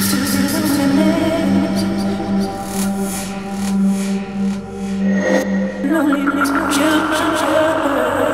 No limits, no jump, jump, jump.